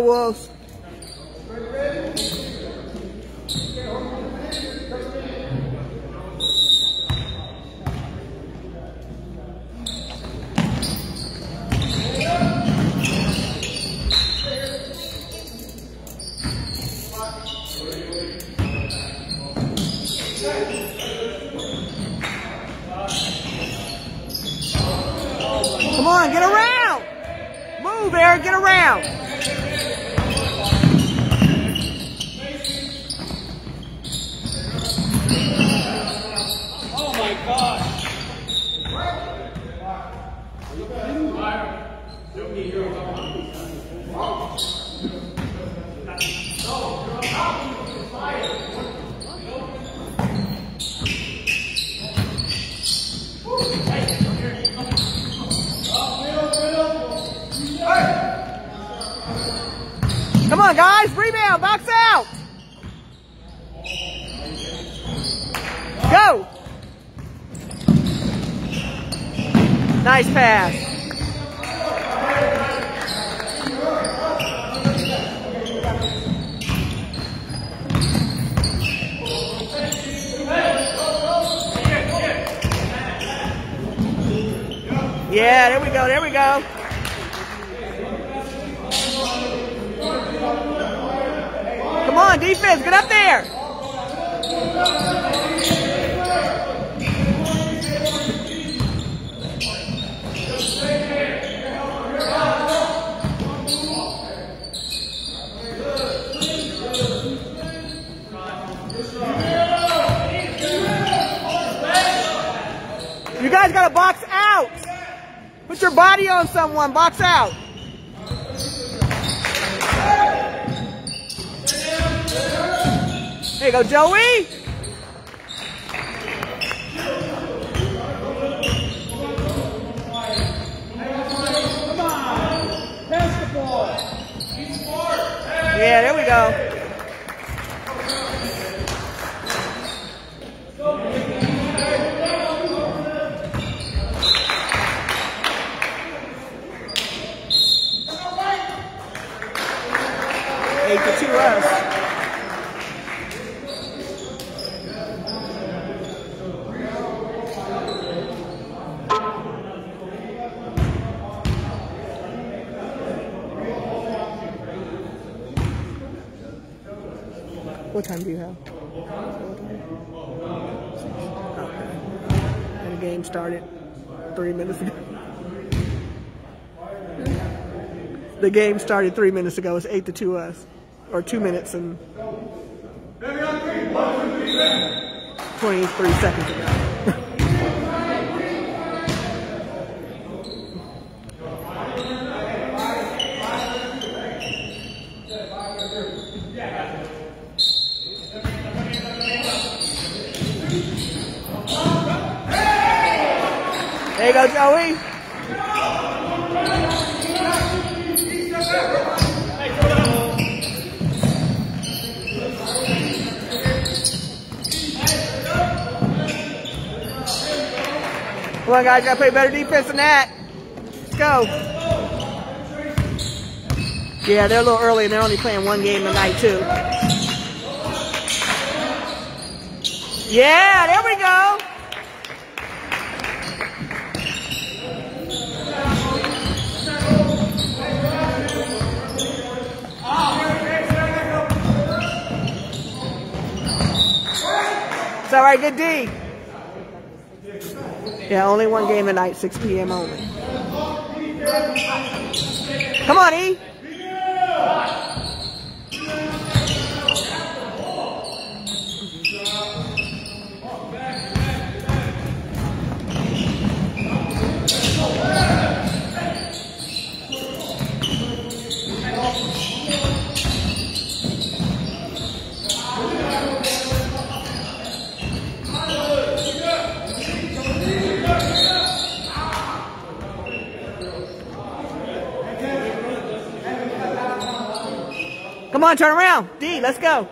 Let's go, Wolves. Come on, get around. Move, Eric, get around. Oh my God! Come on, guys, rebound, box out. Go. Nice pass. Yeah, there we go, there we go. Come on, defense, get up there. You guys got to box out. Put your body on someone. Box out. There you go, Joey. Yeah, there we go. Eight to two us. What time do you have? Okay. And the game started three minutes ago. The game started three minutes ago. It's eight to two us, or two minutes and twenty-three seconds ago. There you go, Joey. Come on, guys, gotta play better defense than that. Let's go. Yeah, they're a little early and they're only playing one game tonight, too. Yeah, there we go. It's all right, good D. Yeah, only one game tonight, 6 p.m. only. Come on, E. Come on, turn around. D, let's go.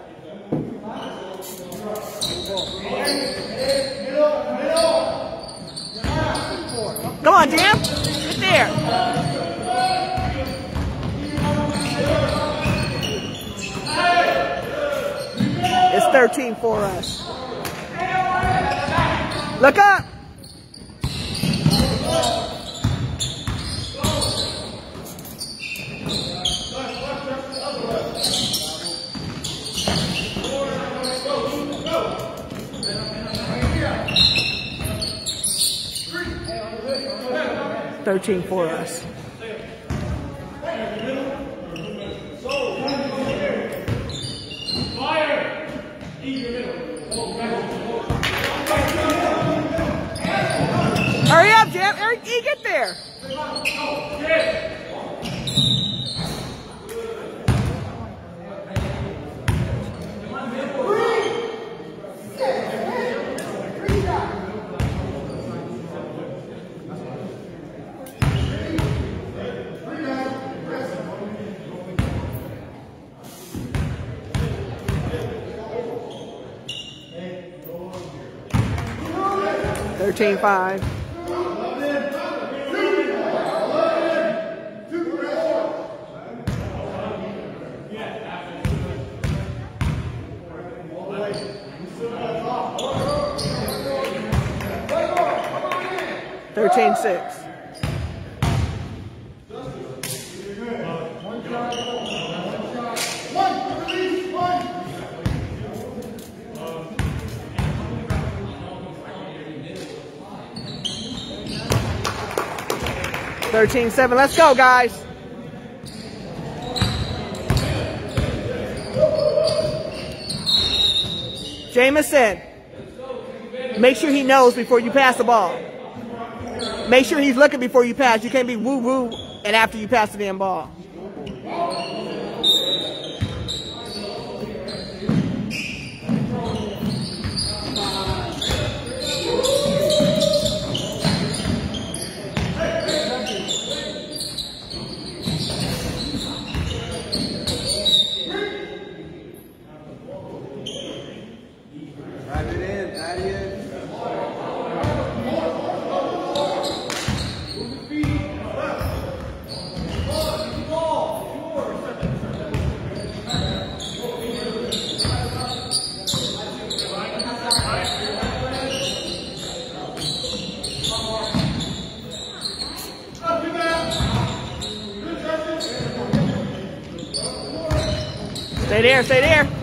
Come on, Jam. Get there. It's 13 for us. Look up. Thirteen for us. Hurry up, Jam. Eric, get there. Thirteen five. Thirteen six. Thirteen seven. Let's go, guys. Jameson, make sure he knows before you pass the ball. Make sure he's looking before you pass. You can't be woo woo and after you pass the damn ball. Stay there, stay there.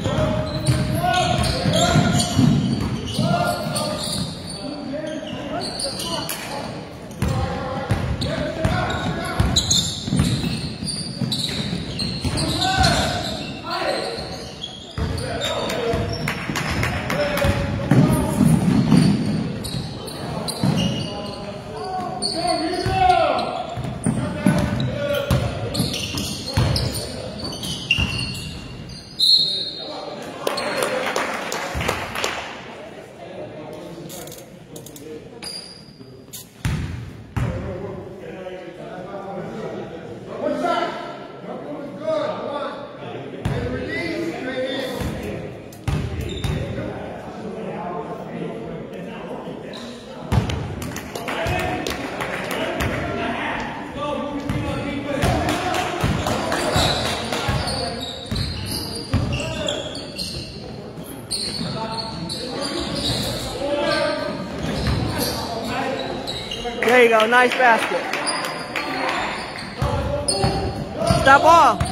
There you go, nice basket. Stop ball.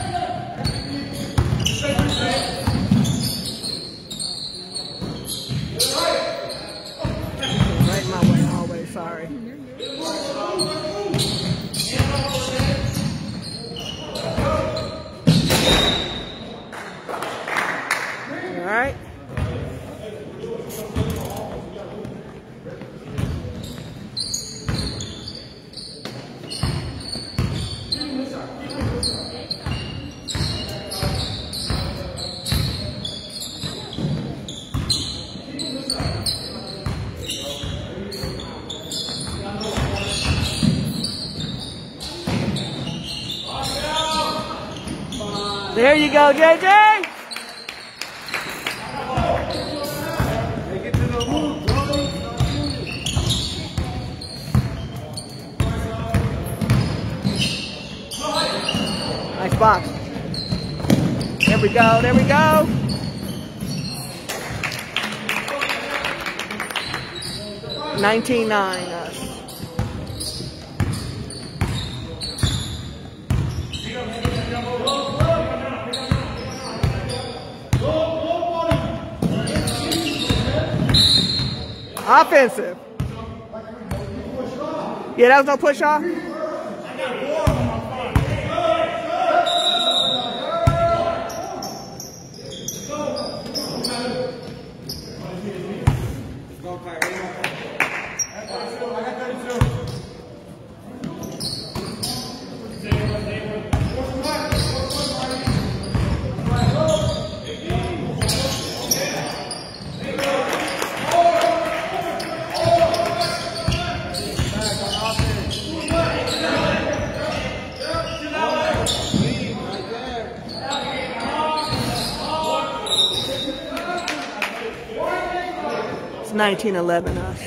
JJ. Nice box. There we go, there we go. Nineteen nine. Uh, us. Offensive. Yeah, that was no push off. 1911 us.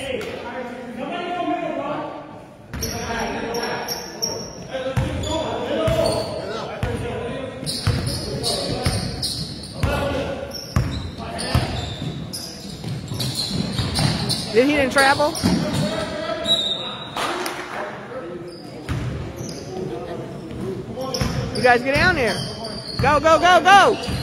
Did he didn't travel? You guys get down there. Go, go, go, go.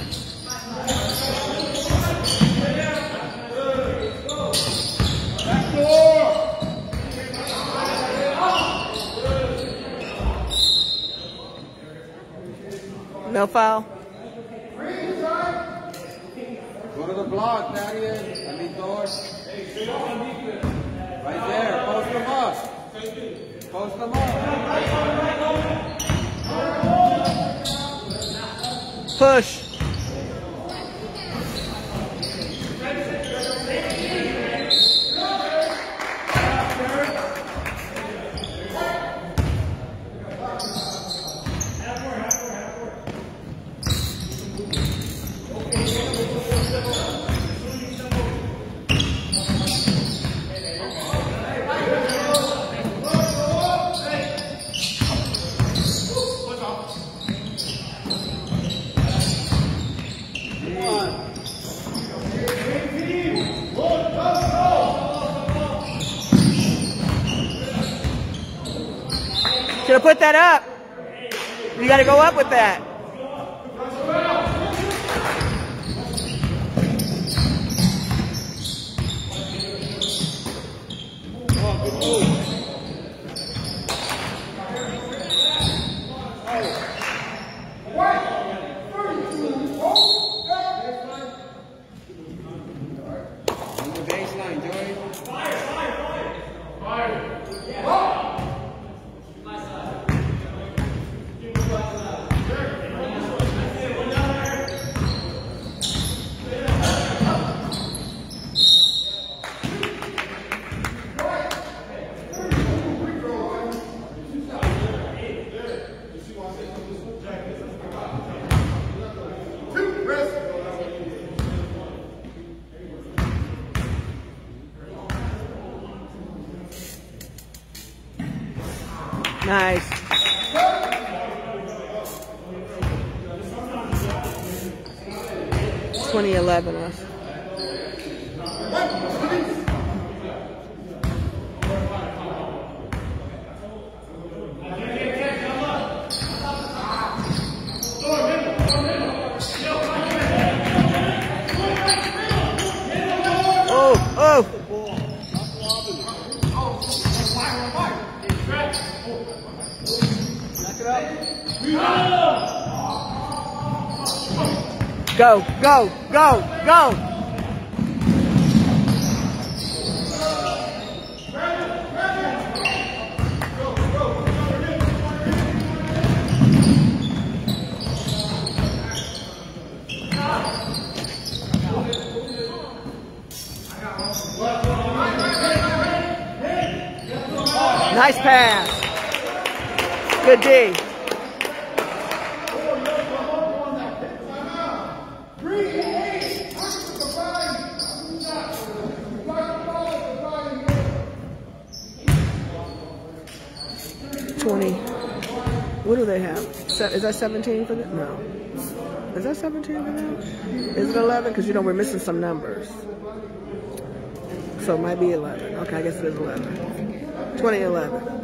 No foul. Go to the block. I mean, doors. Right there. Post them up. Post them up. Push. Put that up. You got to go up with that. Nice. Twenty eleven us. Oh, oh. Go, go, go, go. Nice pass. Good day. Twenty. What do they have? Is that seventeen for them? No. Is that seventeen for them? Is it eleven? Because you know we're missing some numbers. So it might be eleven. Okay, I guess it is eleven. Twenty eleven.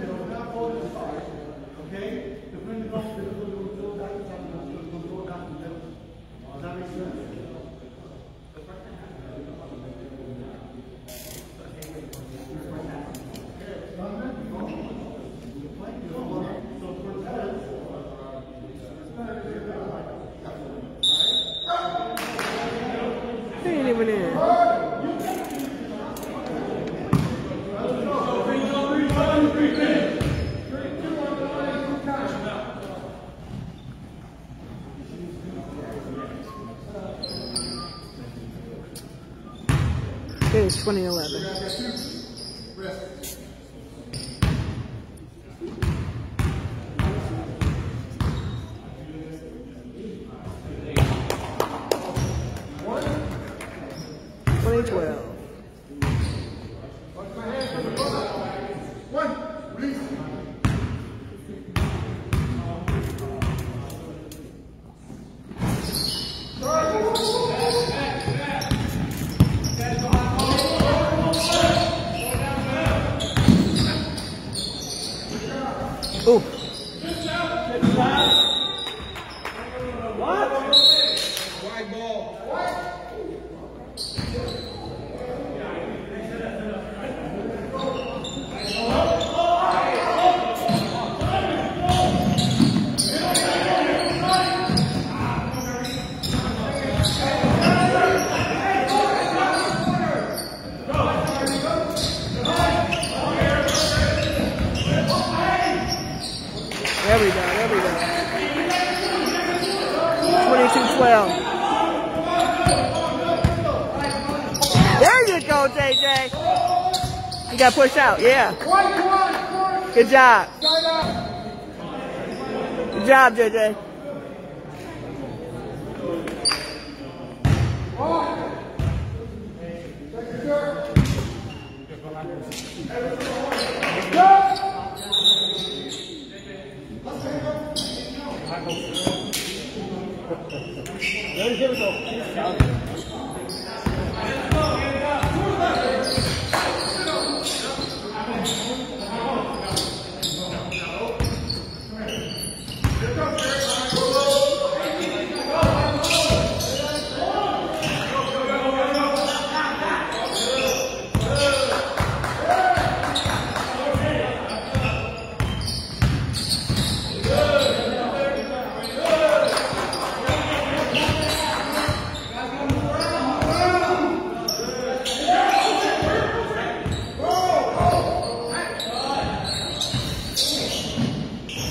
Ain't even in. It is 2011. Twenty twelve. Ooh. Wide ball. There we go, there we go. 22-12. There you go, JJ. You got to push out, yeah. Good job. Good job, JJ. There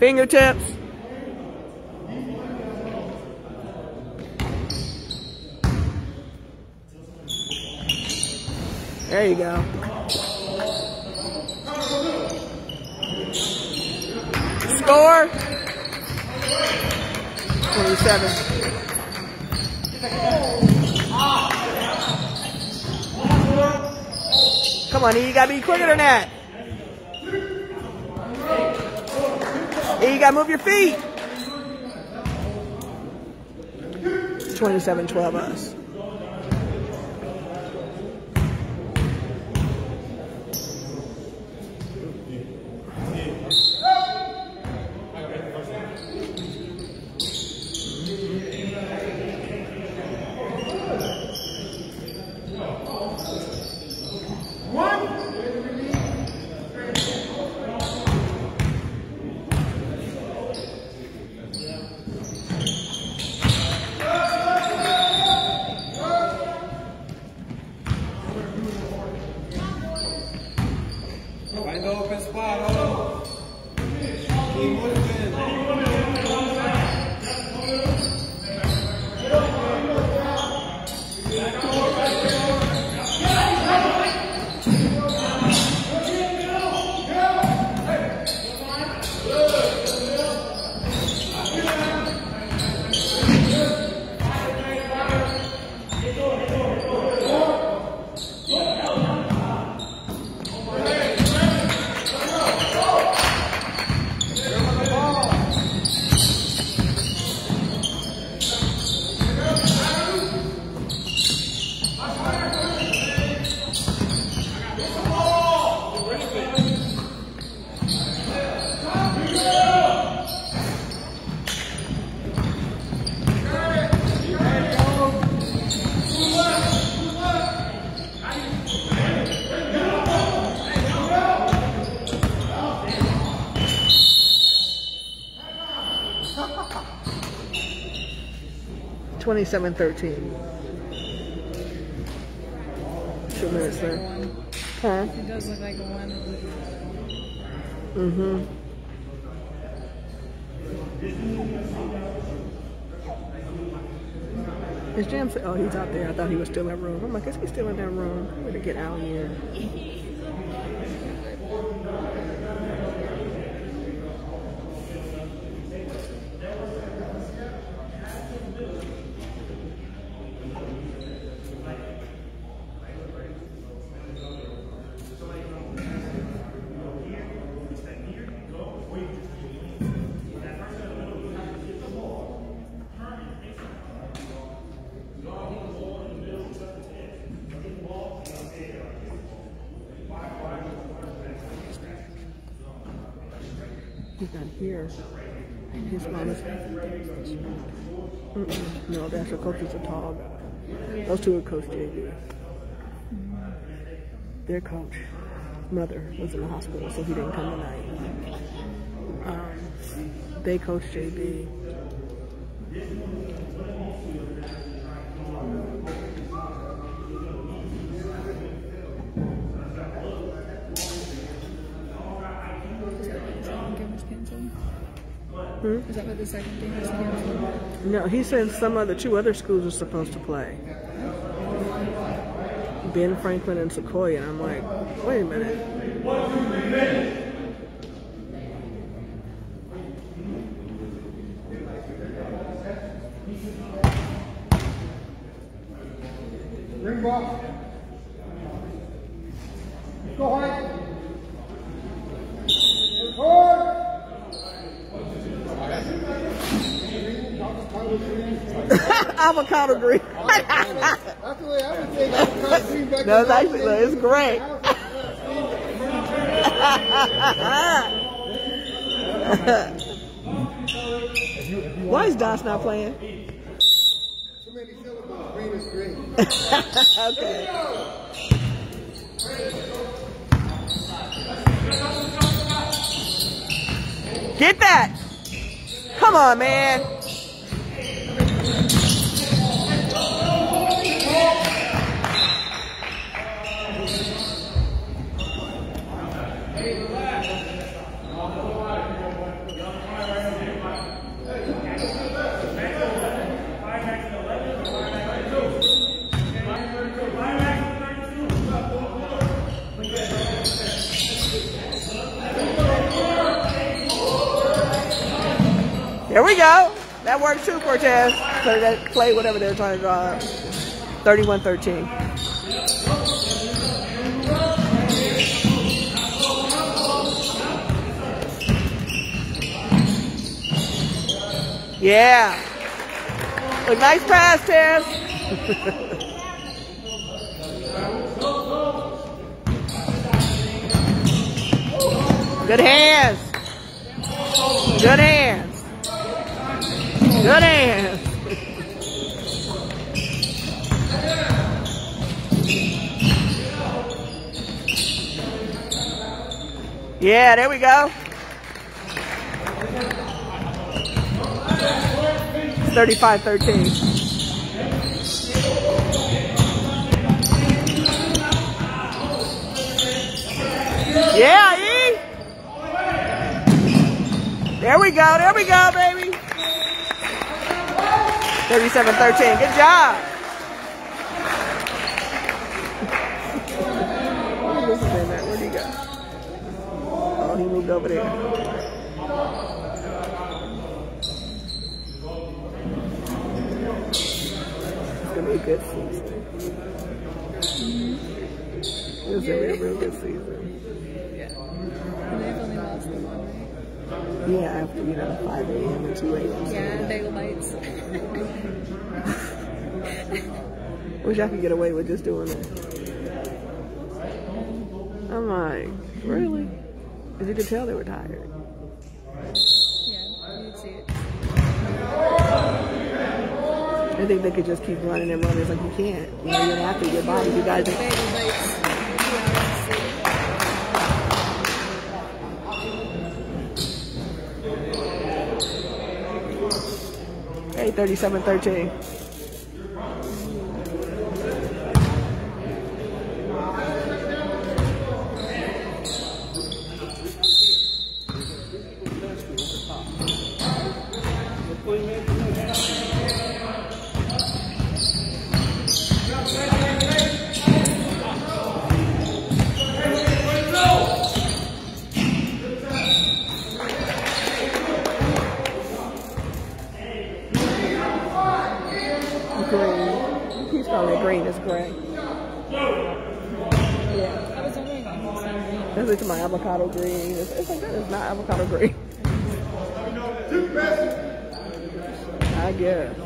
Fingertips. There you go. Score. 27. Come on, you gotta be quicker than that. E, you gotta move your feet. 27-12 us. 27-13. Two minutes left. Huh? It does look like a one. Mm-hmm. Is Jam oh, he's out there. I thought he was still in that room. I'm like, is he still in that room? I'm gonna get out of here. He's not here. His mom is. Mm-mm. No, that's the coach is a tall two are Coach JB. Their coach, mother, was in the hospital, so he didn't come tonight. Um, they coach JB. Second game was canceled. Hmm? Is that what the second game canceled? No, he said some other two other schools are supposed to play. Ben Franklin and Sequoia. And I'm like, wait a minute. Ring ball. Go White. Record. Avocado green. That's the way I would say avocado green back No, it's actually, it's great. Why is Doss not playing? Too many syllables. Green is green. okay. Get that! Come on, man. There we go. That worked too, Cortez. Play, that, play whatever they're trying to draw up. 31-13. Yeah. Look, nice pass, Tez. Good hands. Good hands. Good hands. Yeah, there we go. Thirty-five, thirteen. Yeah, E. There we go. There we go, baby. 37-13. Good job. At? Where'd he go? Oh, he moved over there. It's gonna be a good season. It's gonna be a real good season. And they've only lost the one, right? Yeah, after you know 5 a.m. and 2 a.m. Yeah, bagel bites. Wish I could get away with just doing that. I'm like, really? As you could tell, they were tired. yeah, you'd see it. I think they could just keep running and running. It's like you can't. You know, you're an athlete. Your body, you guys. Bagel bites. Two hours to see. Hey, 37-13. I was wondering if you said green. This is my avocado green. It's, it's like that. It's not avocado green. I guess.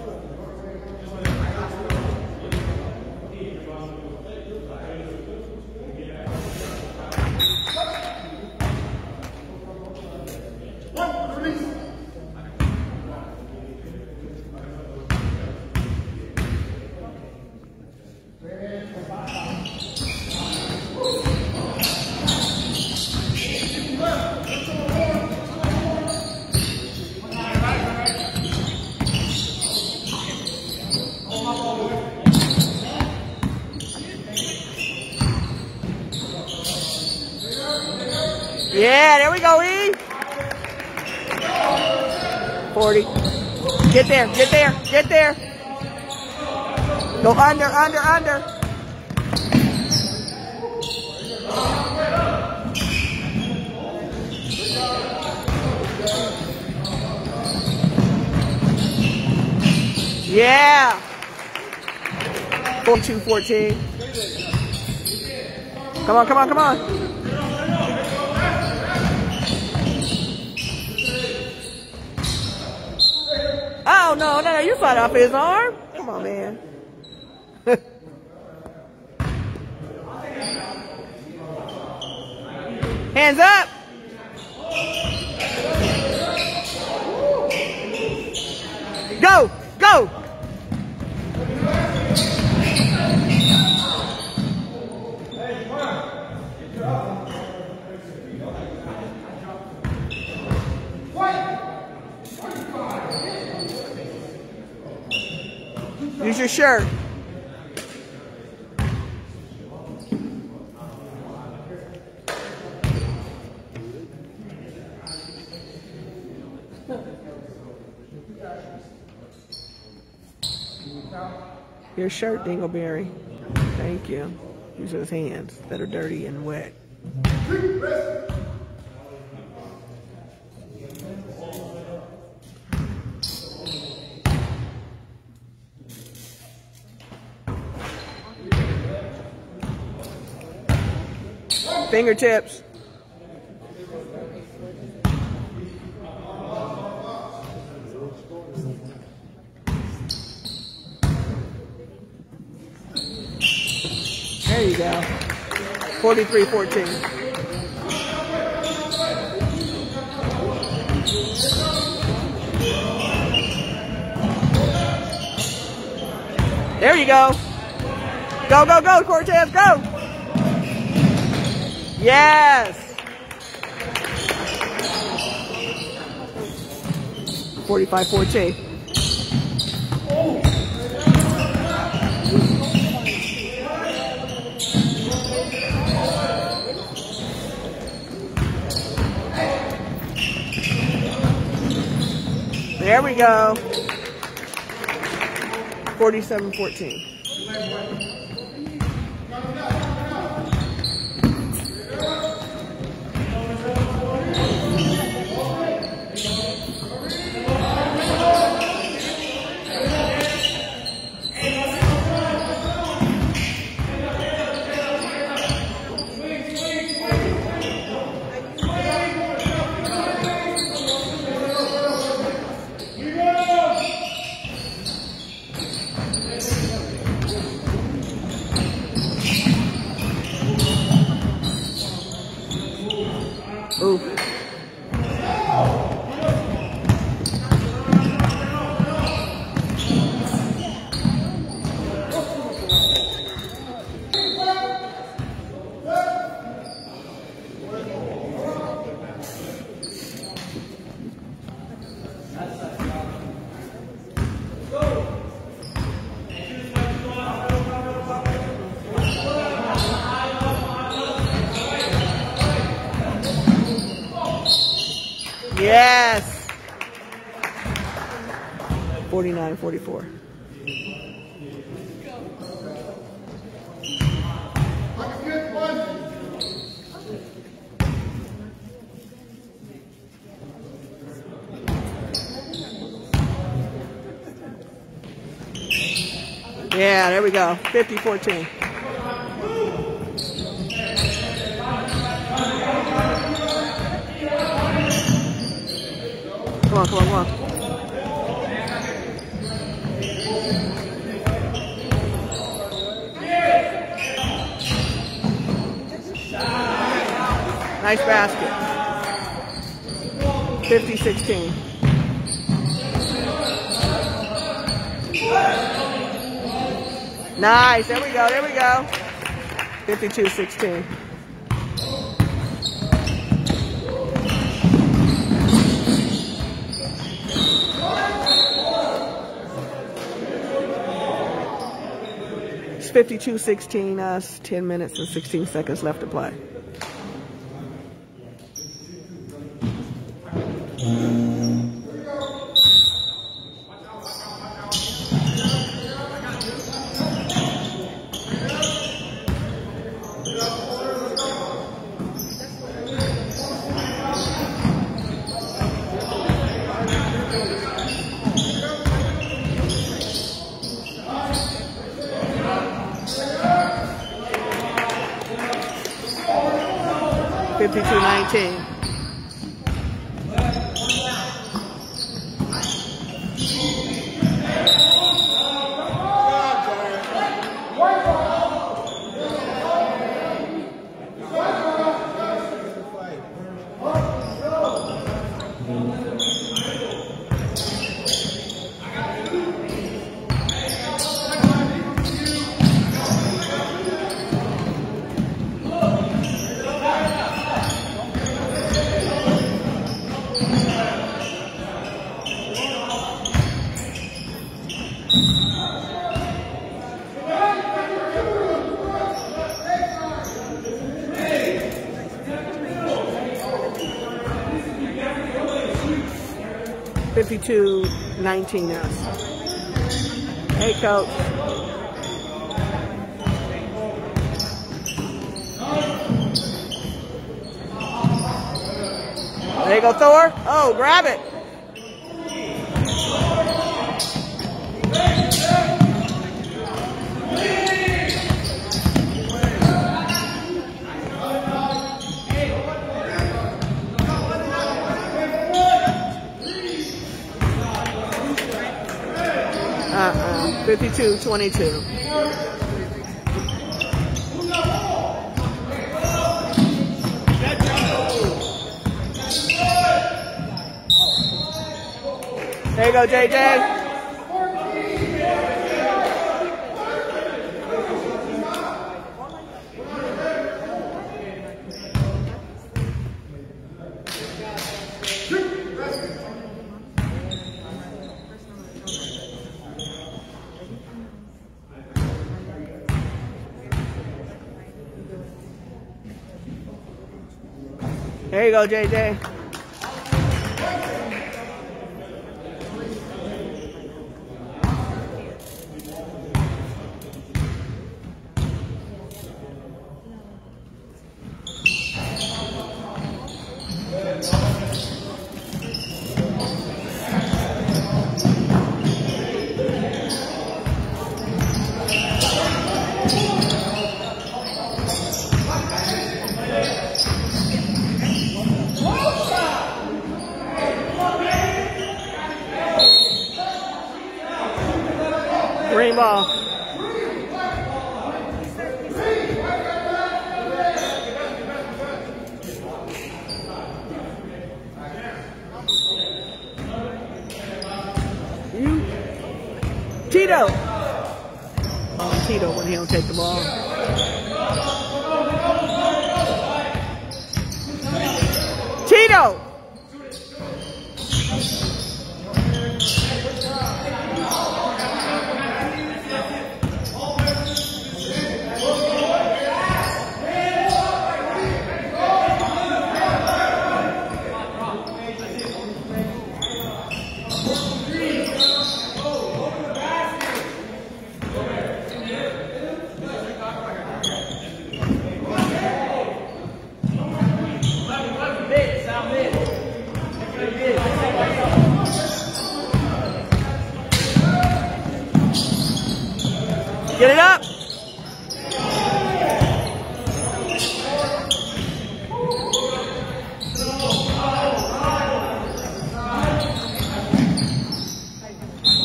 Yeah, there we go, E. 40. Get there, get there, get there. Go under, under, under. Yeah. 42 14. Come on, come on, come on. Oh, no, no, no, you fight off his arm. Come on, man. Hands up. Go, go. Use your shirt. Your shirt, Dingleberry. Thank you. Use those hands that are dirty and wet. Fingertips. There you go. 43 14. There you go. Go, go, go, Cortez, go. Yes. 45 14. There we go. 47 14. 944. Yeah, there we go. 50-14. Come on, come on, come on. Nice basket. 50-16. Nice. There we go. There we go. 52-16. It's 52-16, us 10 minutes and 16 seconds left to play. 19 ounce. Hey, coach. There you go, Thor. Oh, grab it. 52-22. There you go, JJ. There you go, JJ. Christ.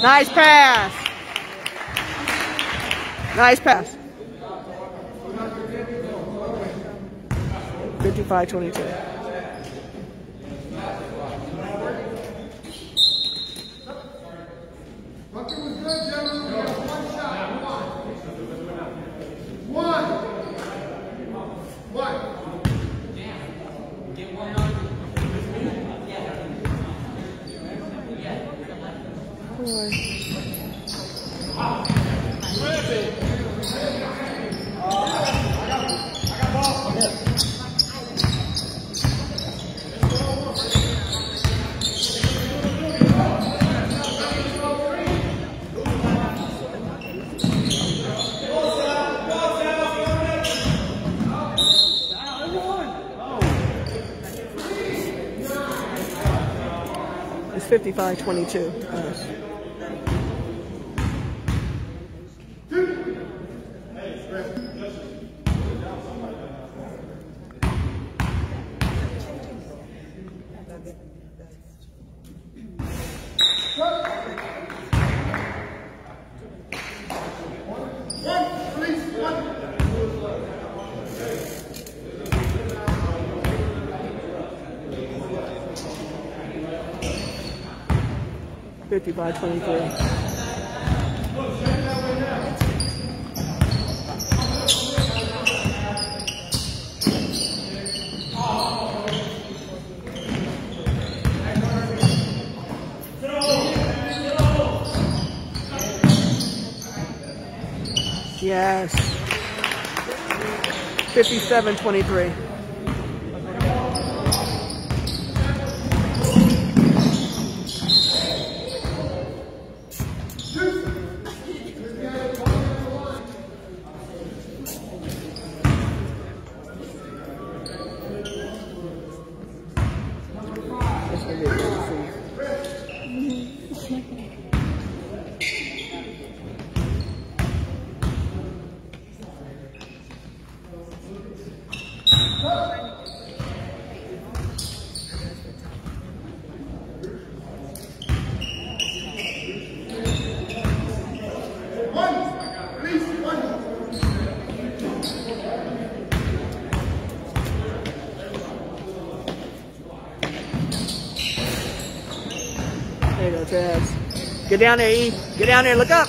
Nice pass. Nice pass. 55-22. It's 55-22. us. by 23. Yes. 57-23. Get down there, E. Get down there, look up.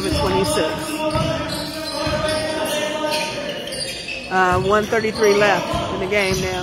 726. Uh, 133 left in the game now.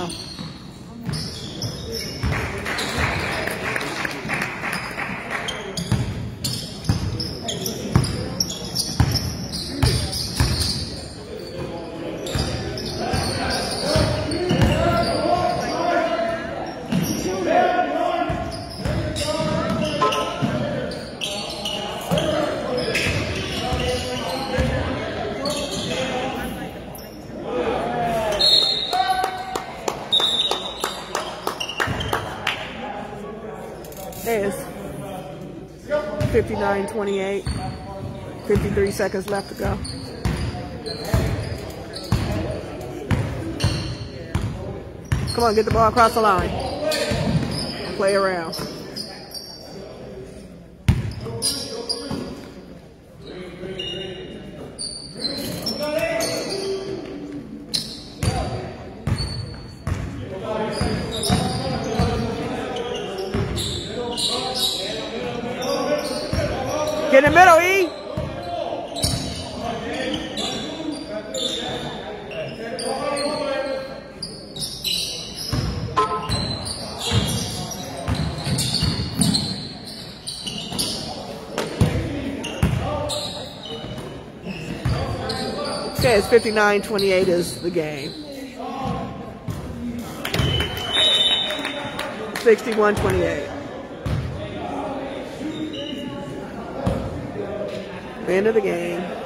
29-28. 53 seconds left to go. Come on, get the ball across the line. Play around. 59-28 is the game. 61-28. End of the game.